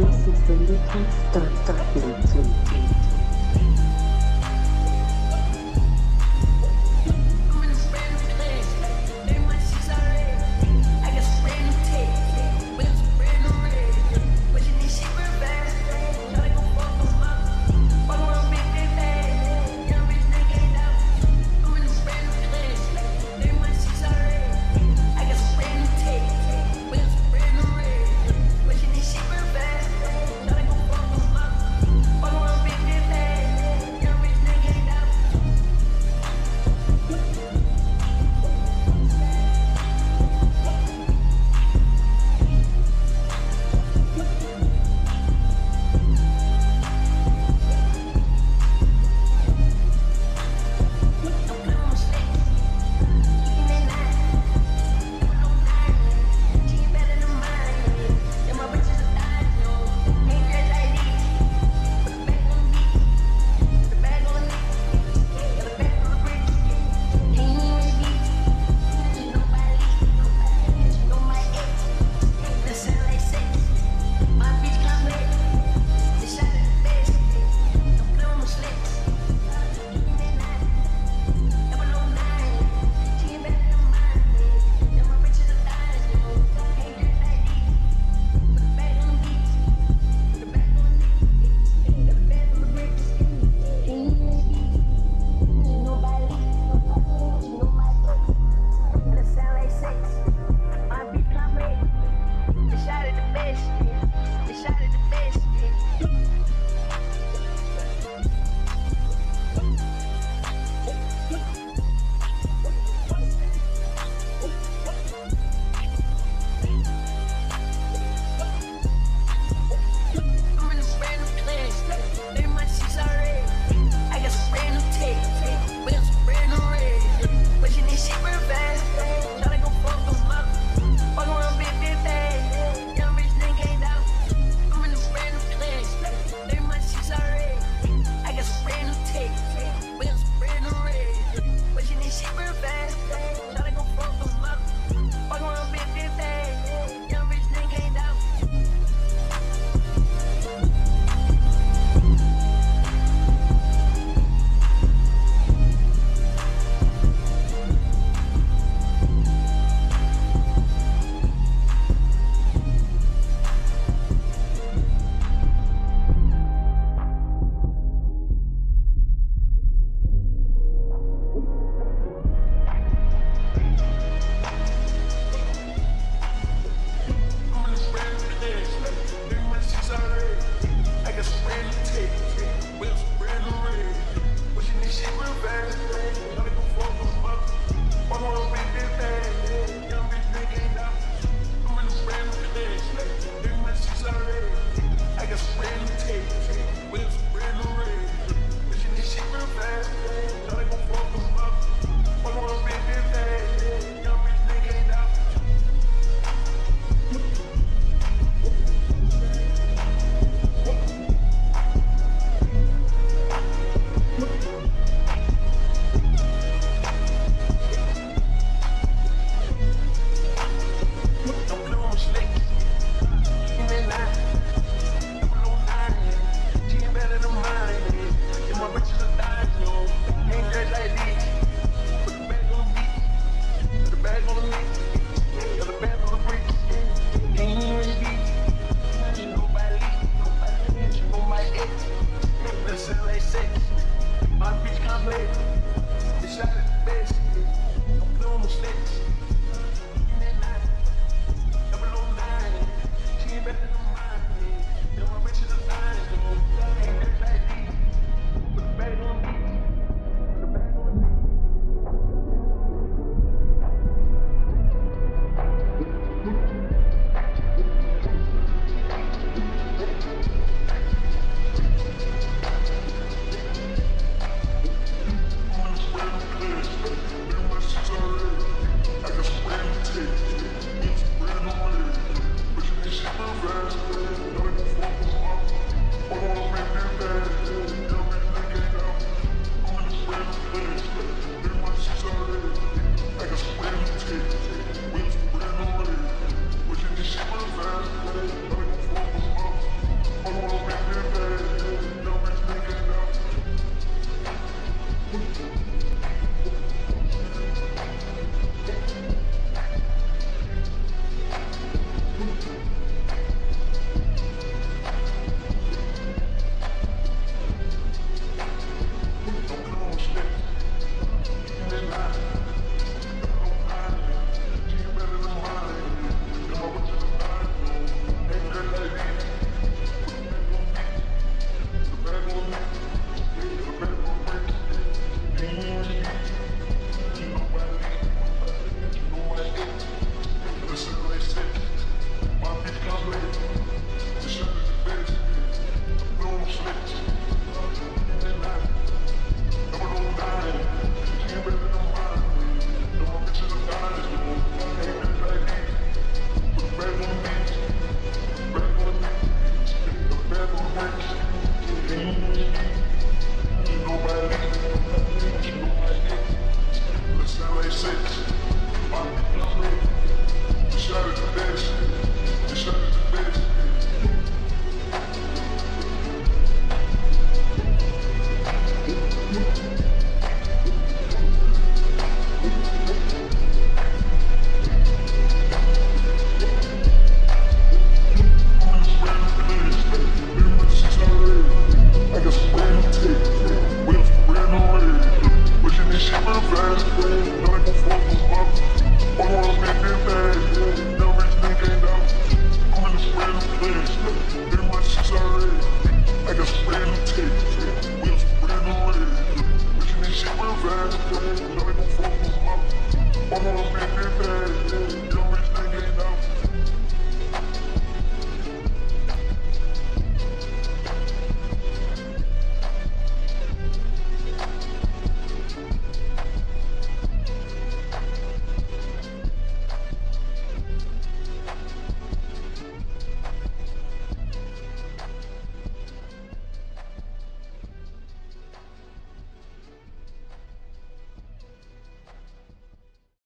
This is the dun dun. My bitch can't play. This shot is bitch. I'm doing slick.